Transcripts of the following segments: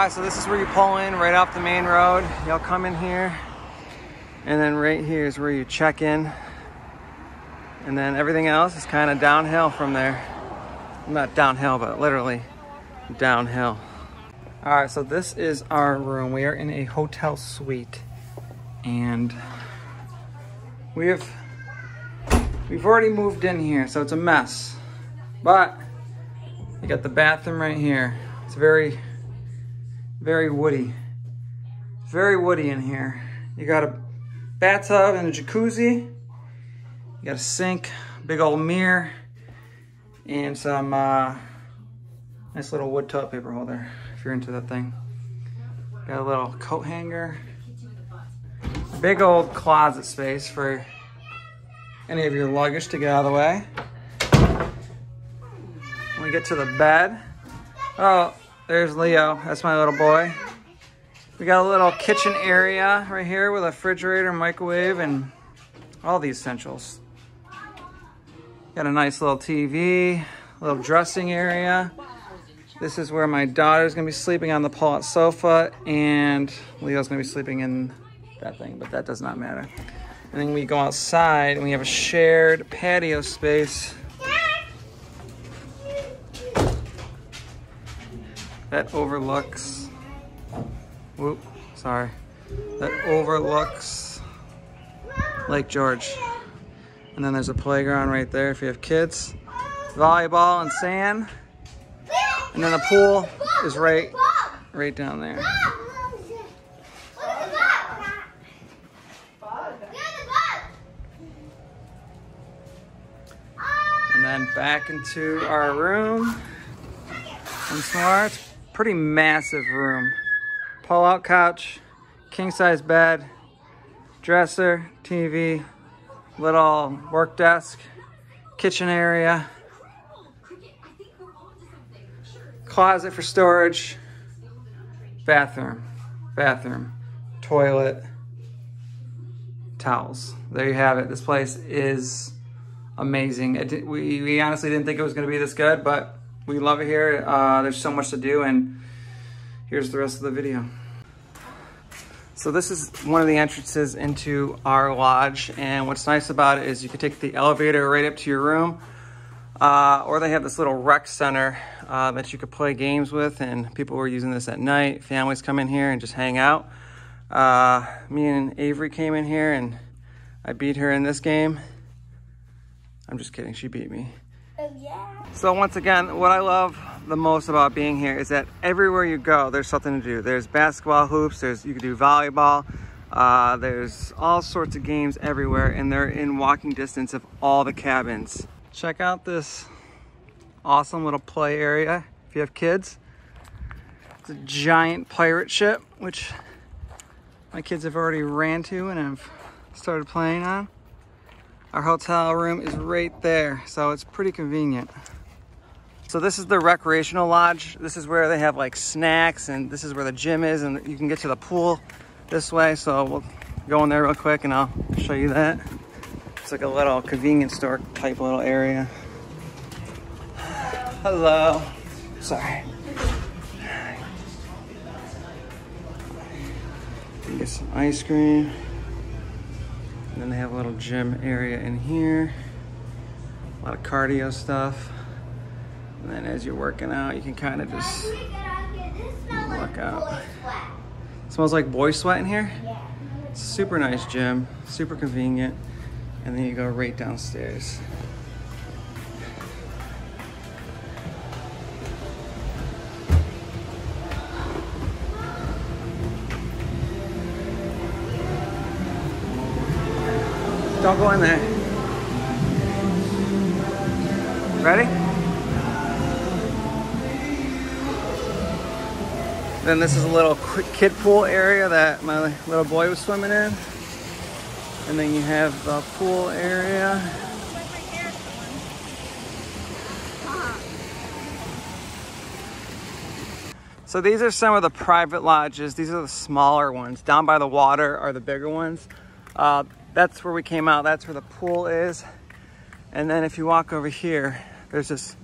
right, so this is where you pull in right off the main road. Y'all come in here, and then right here is where you check in. And then everything else is kind of downhill from there. Not downhill, but literally downhill. All right, so this is our room. We are in a hotel suite, and we have we've already moved in here, so it's a mess. But you got the bathroom right here. It's very, very woody. Very woody in here. You got a bathtub and a jacuzzi. You got a sink, big old mirror, and some uh, nice little wood toilet paper holder if you're into that thing. Got a little coat hanger. Big old closet space for any of your luggage to get out of the way. When we get to the bed, oh, there's Leo. That's my little boy. We got a little kitchen area right here with a refrigerator, microwave, and all the essentials. Got a nice little TV, little dressing area. This is where my daughter's gonna be sleeping on the pull-out sofa and Leo's gonna be sleeping in that thing, but that does not matter. And then we go outside and we have a shared patio space. That overlooks, whoop, sorry. That overlooks Lake George. And then there's a playground right there if you have kids. Volleyball and sand. And then the pool is right, right down there. And then back into our room. Once a pretty massive room. Pull-out couch, king-size bed, dresser, TV, little work desk, kitchen area, closet for storage, bathroom, bathroom, toilet, towels. There you have it. This place is amazing. It, we, we honestly didn't think it was going to be this good, but we love it here. Uh, there's so much to do, and here's the rest of the video. So this is one of the entrances into our lodge, and what's nice about it is you can take the elevator right up to your room, uh, or they have this little rec center uh, that you could play games with, and people were using this at night. Families come in here and just hang out. Uh, me and Avery came in here, and I beat her in this game. I'm just kidding, she beat me. Oh, yeah. So once again, what I love the most about being here is that everywhere you go, there's something to do. There's basketball hoops, there's you can do volleyball, uh, there's all sorts of games everywhere, and they're in walking distance of all the cabins. Check out this awesome little play area if you have kids. It's a giant pirate ship, which my kids have already ran to and have started playing on. Our hotel room is right there, so it's pretty convenient. So this is the recreational lodge. This is where they have like snacks and this is where the gym is and you can get to the pool this way. So we'll go in there real quick and I'll show you that. It's like a little convenience store type little area. Hello. Sorry. Get some ice cream. And then they have a little gym area in here. A lot of cardio stuff. And then as you're working out, you can kind of just work out. It smells like boy sweat in here. A super nice gym, super convenient. And then you go right downstairs. Don't go in there. Ready? Then this is a little kid pool area that my little boy was swimming in. And then you have the pool area. So these are some of the private lodges. These are the smaller ones. Down by the water are the bigger ones. Uh, that's where we came out. That's where the pool is. And then if you walk over here, there's this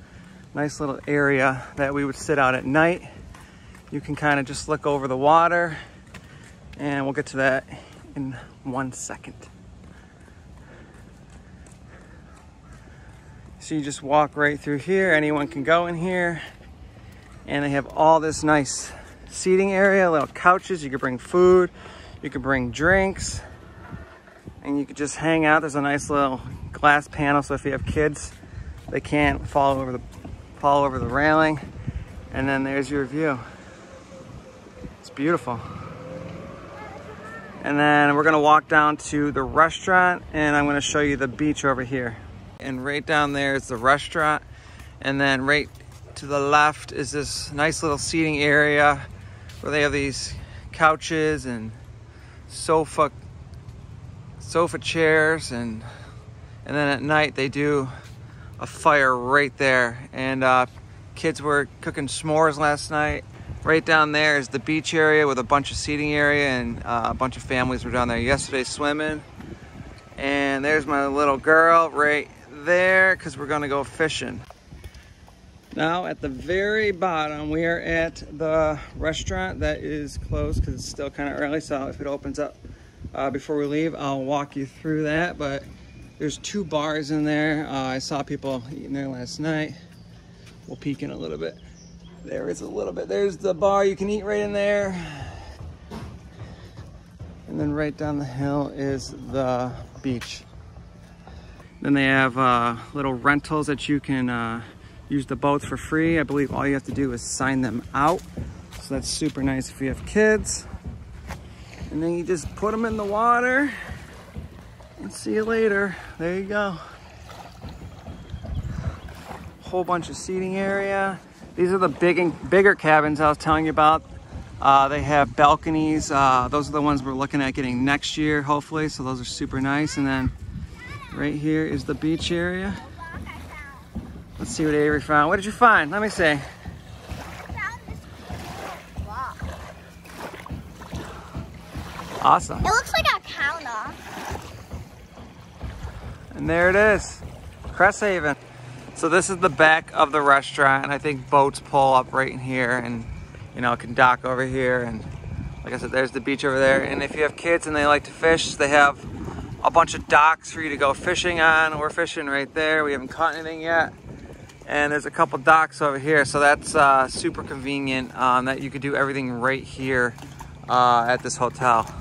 nice little area that we would sit out at night you can kind of just look over the water and we'll get to that in one second. So you just walk right through here. Anyone can go in here. And they have all this nice seating area, little couches. You could bring food. You could bring drinks. And you could just hang out. There's a nice little glass panel. So if you have kids, they can't fall over the, fall over the railing. And then there's your view. It's beautiful. And then we're gonna walk down to the restaurant and I'm gonna show you the beach over here. And right down there is the restaurant. And then right to the left is this nice little seating area where they have these couches and sofa sofa chairs and and then at night they do a fire right there and uh, kids were cooking s'mores last night right down there is the beach area with a bunch of seating area and uh, a bunch of families were down there yesterday swimming and there's my little girl right there because we're gonna go fishing. Now at the very bottom, we are at the restaurant that is closed because it's still kind of early. So if it opens up uh, before we leave, I'll walk you through that. But there's two bars in there. Uh, I saw people eating there last night. We'll peek in a little bit. There is a little bit. There's the bar. You can eat right in there. And then right down the hill is the beach. Then they have uh, little rentals that you can uh, use the boats for free. I believe all you have to do is sign them out. So that's super nice if you have kids. And then you just put them in the water and see you later. There you go. Whole bunch of seating area. These are the big, and bigger cabins I was telling you about. Uh, they have balconies. Uh, those are the ones we're looking at getting next year, hopefully. So those are super nice. And then Right here is the beach area. Let's see what Avery found. What did you find? Let me see. Awesome. It looks like a counter. And there it is, Cresthaven. So this is the back of the restaurant and I think boats pull up right in here and you know, can dock over here and like I said, there's the beach over there. And if you have kids and they like to fish, they have a bunch of docks for you to go fishing on. We're fishing right there. We haven't caught anything yet. And there's a couple docks over here. So that's uh, super convenient um, that you could do everything right here uh, at this hotel.